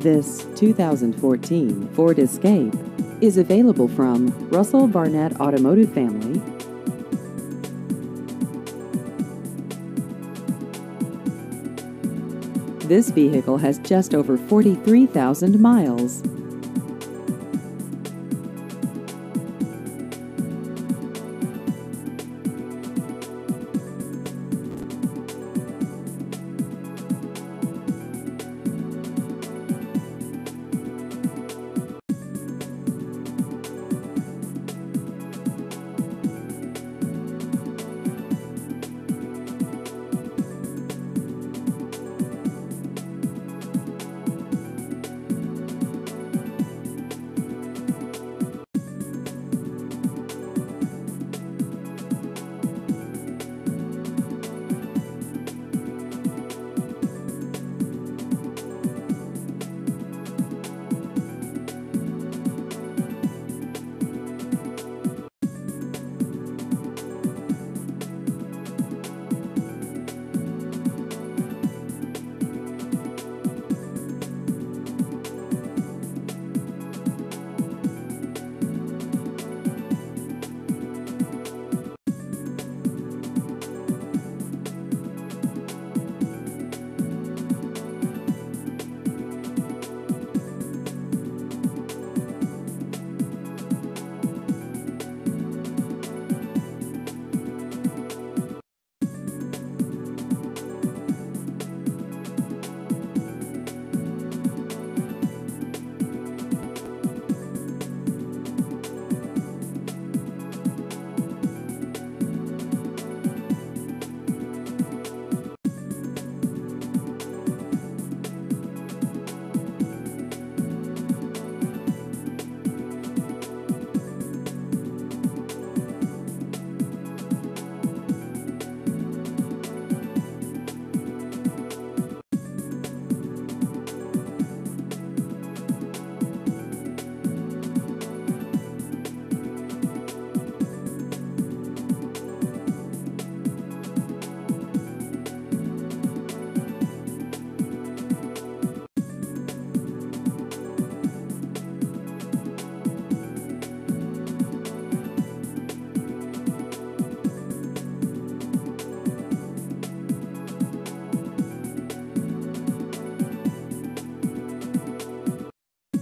This 2014 Ford Escape is available from Russell Barnett Automotive Family. This vehicle has just over 43,000 miles.